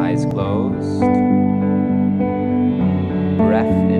Eyes closed. Breath in